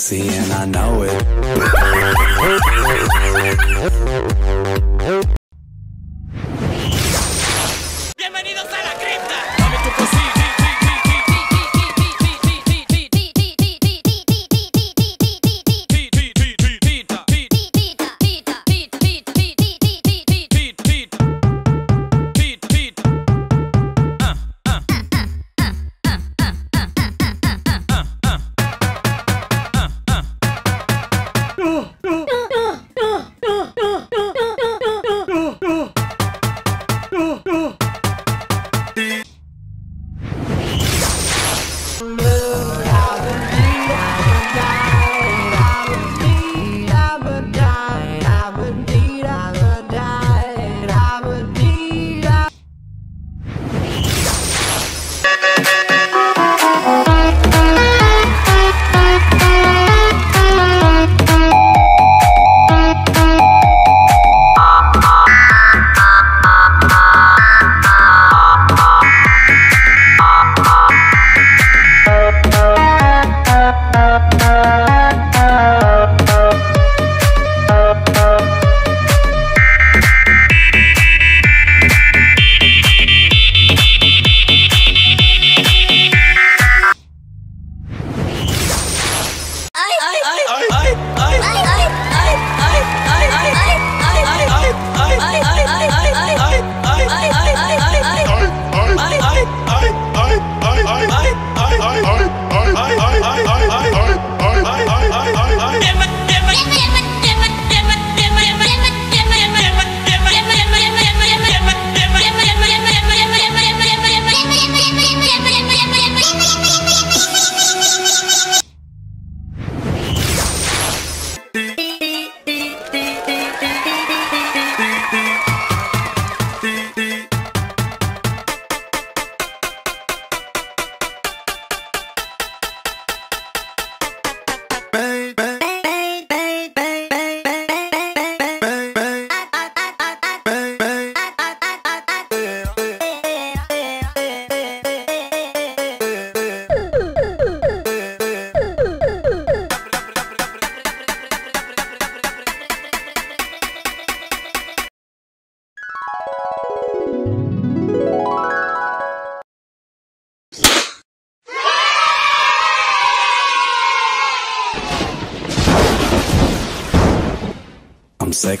Sexy and I know it.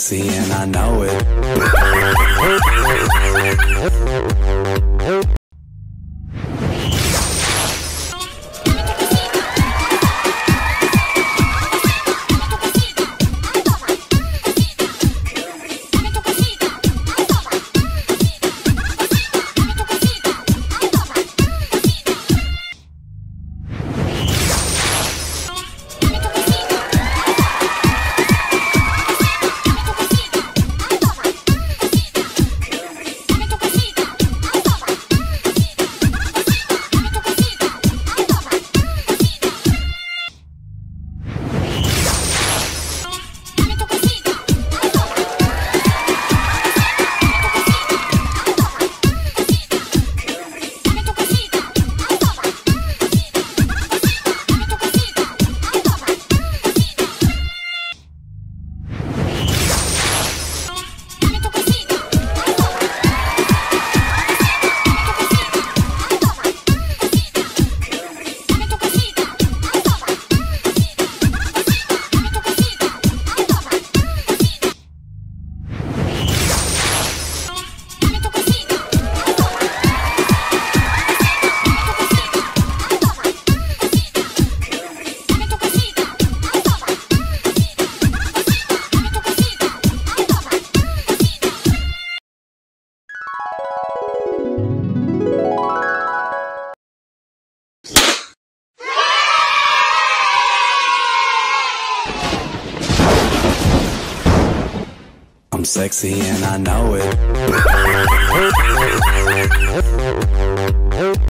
sexy sexy and I know it.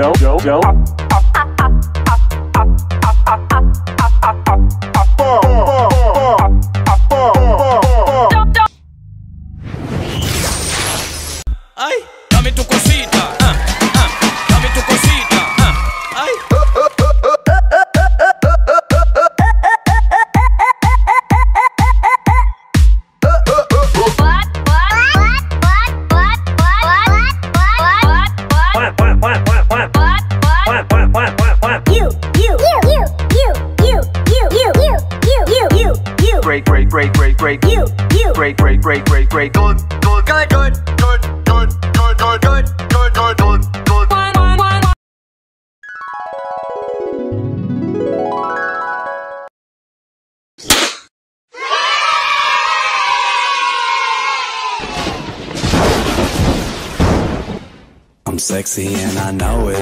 Joe, Joe, Joe. sexy and I know it.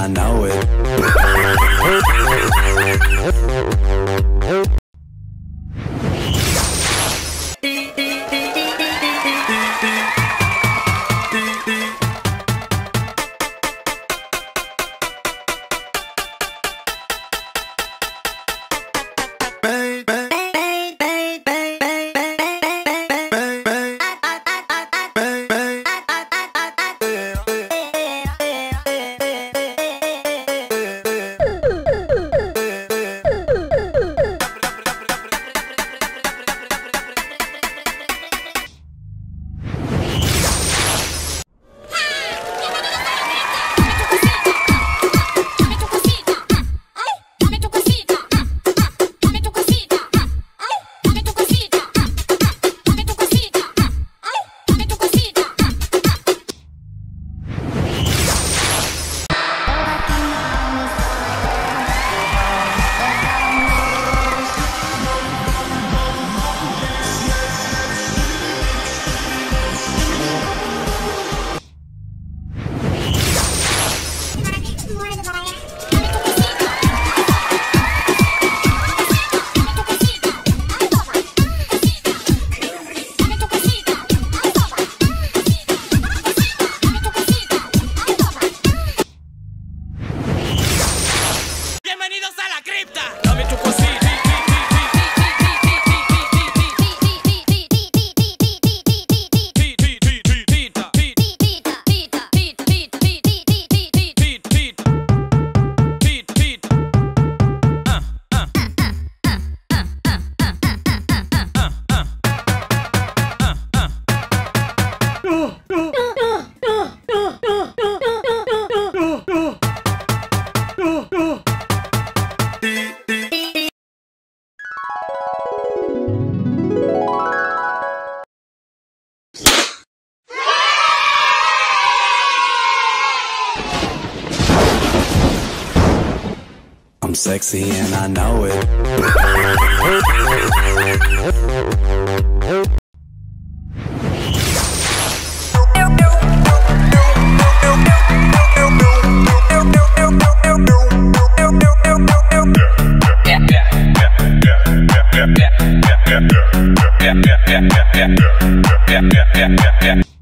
I know it. Sexy and I know it. I'm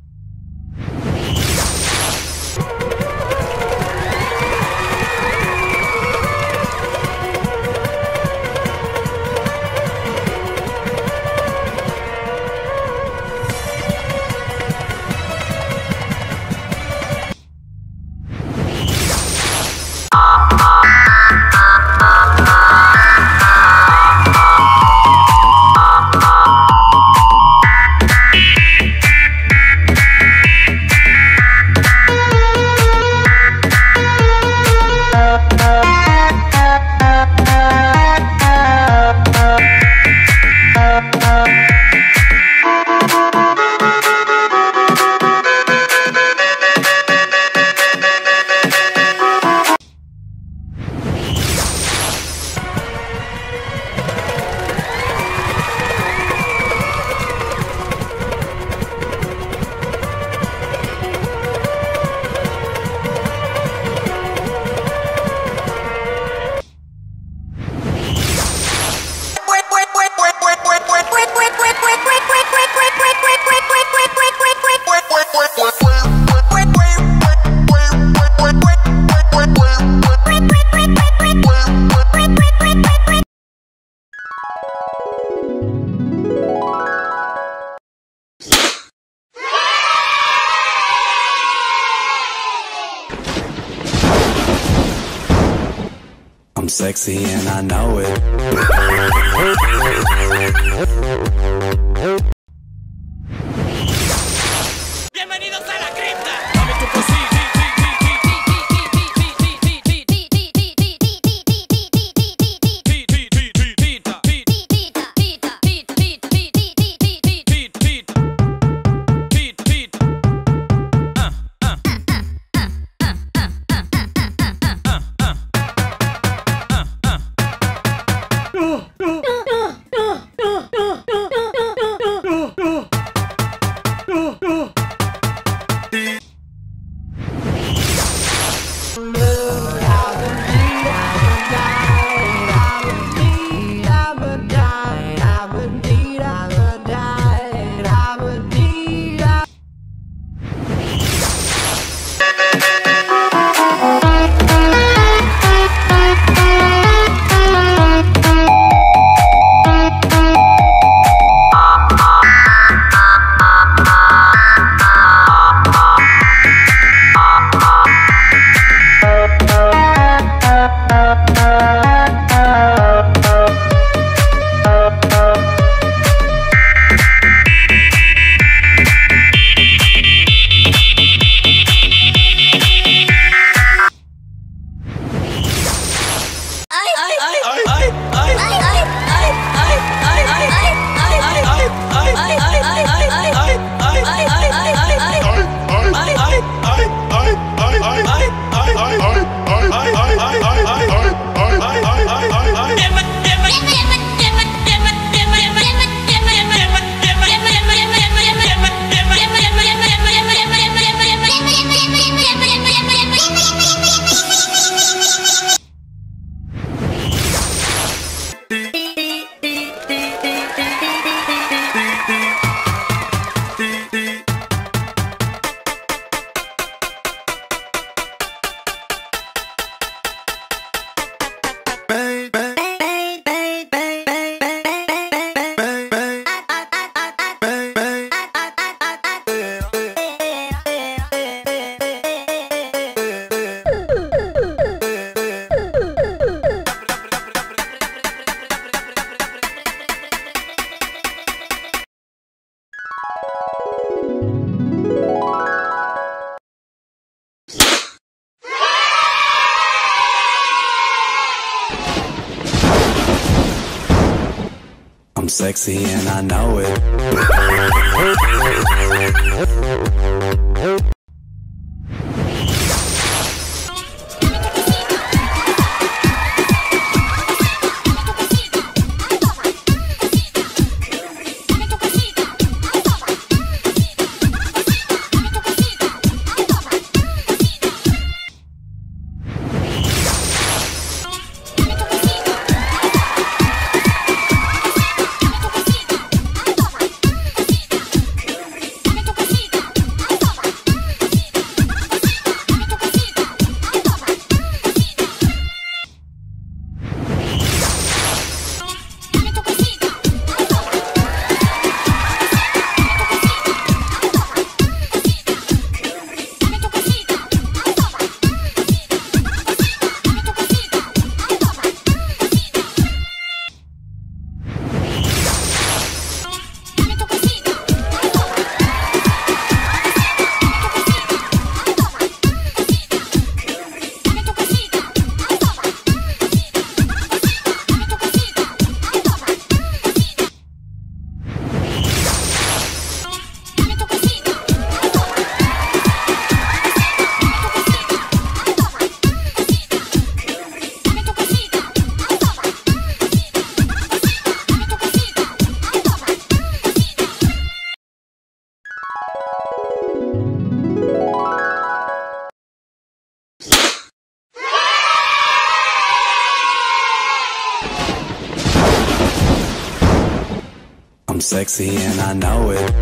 sexy and I know it.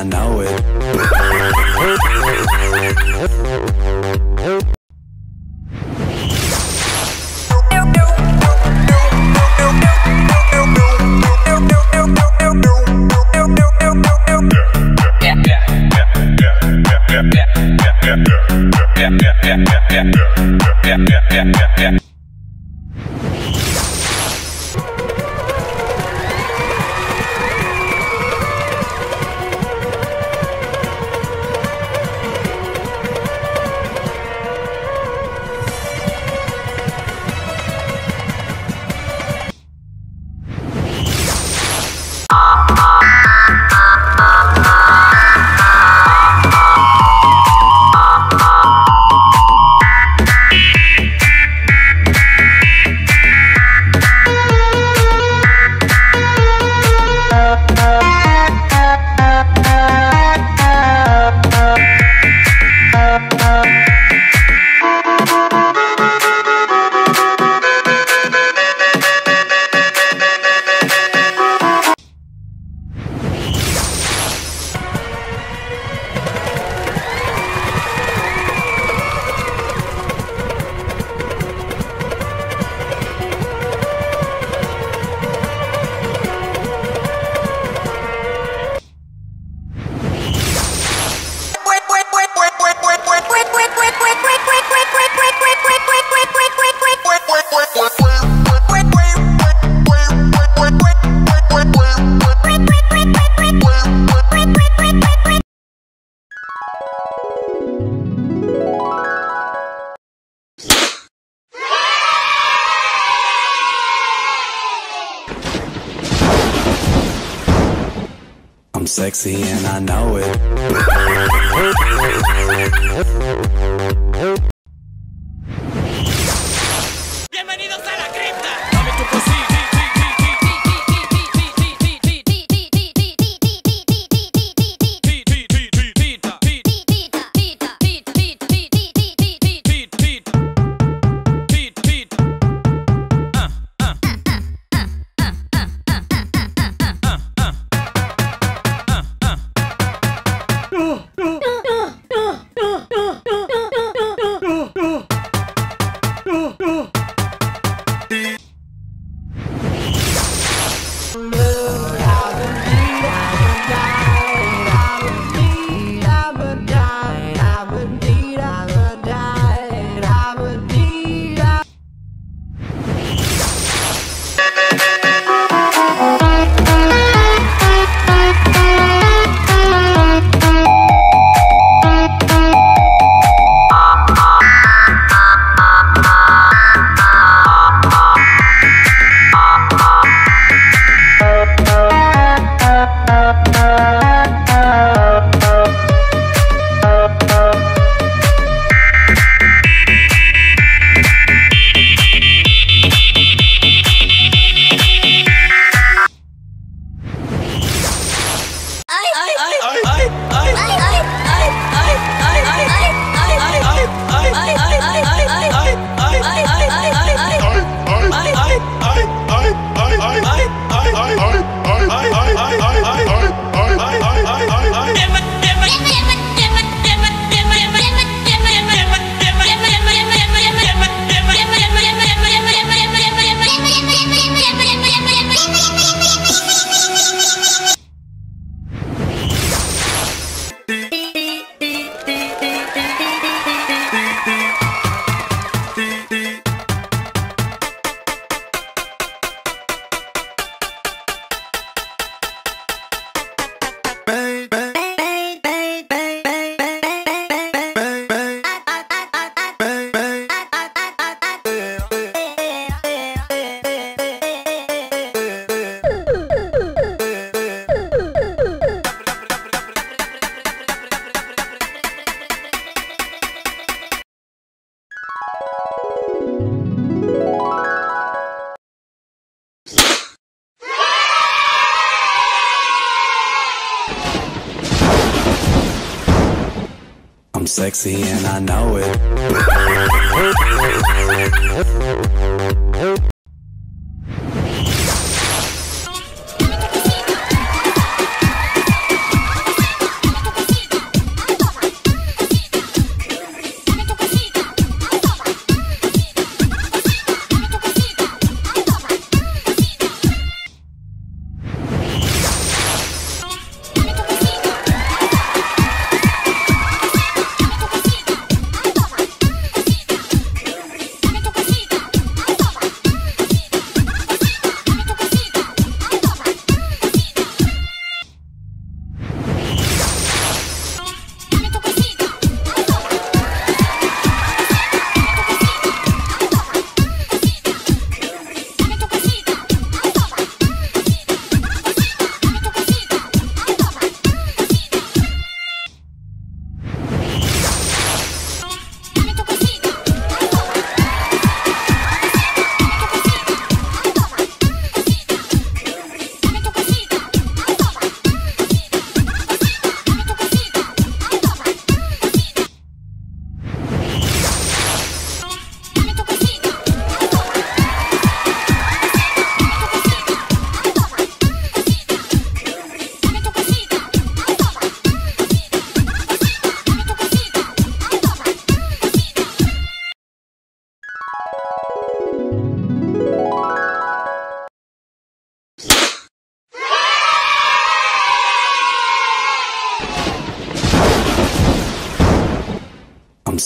I know it. I'm sexy and I know it.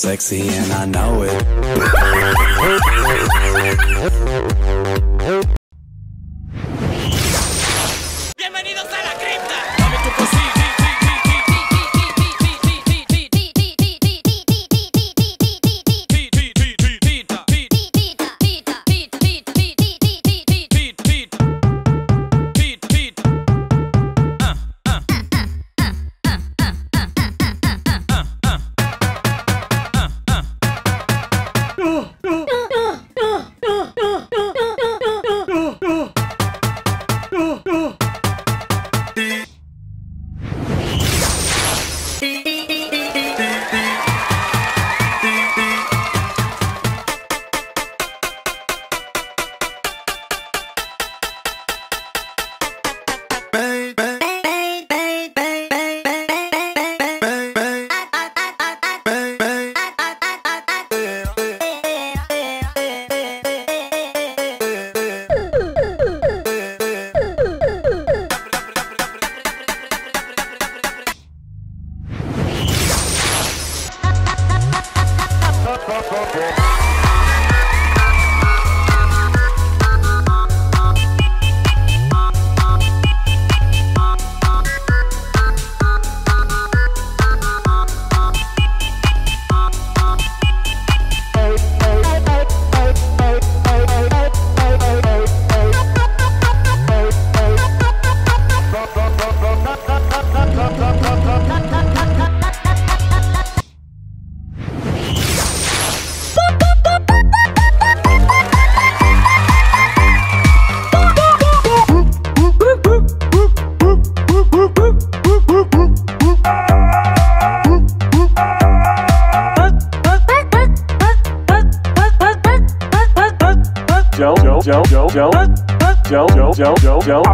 sexy and I know it. Bienvenidos a la crisis. Joe, Joe, Joe.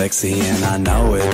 sexy and I know it.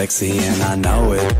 Sexy and I know it.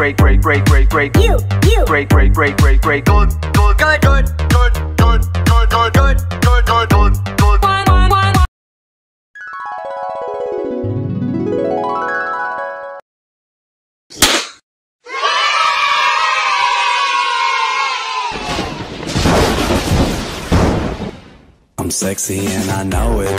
great, great, great, great, great. You, you. Great, great, great, great, great. Good, good, good, good, good, good, good, good, good, good, good, good, good. I'm sexy and I know it.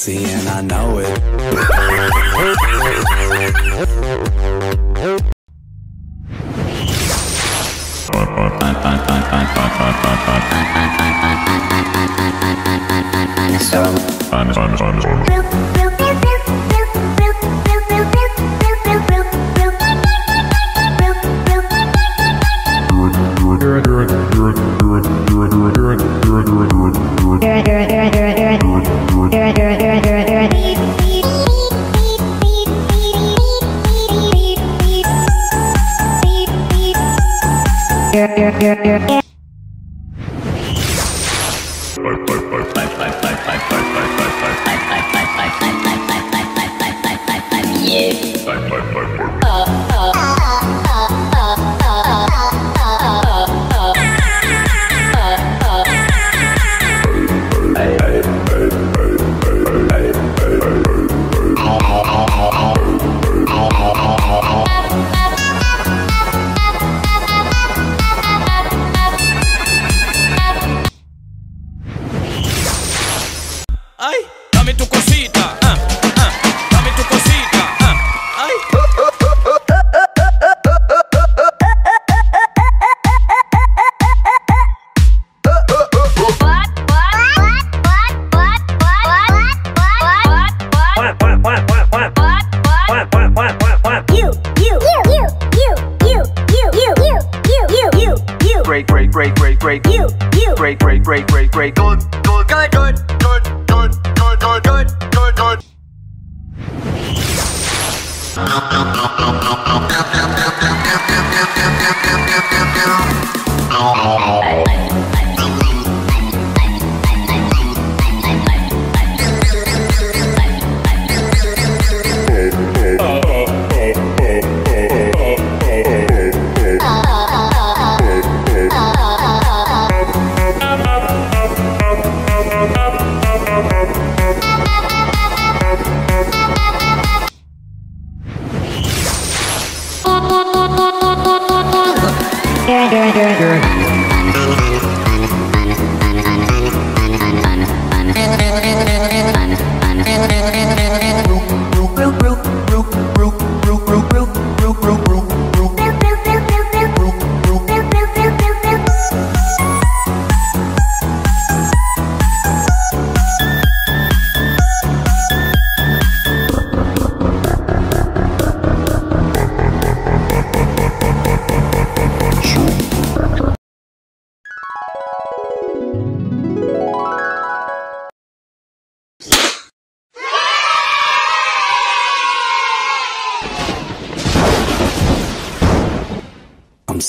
sexy and I know it. Bye, bye, bye,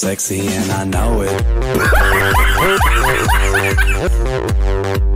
sexy and I know it.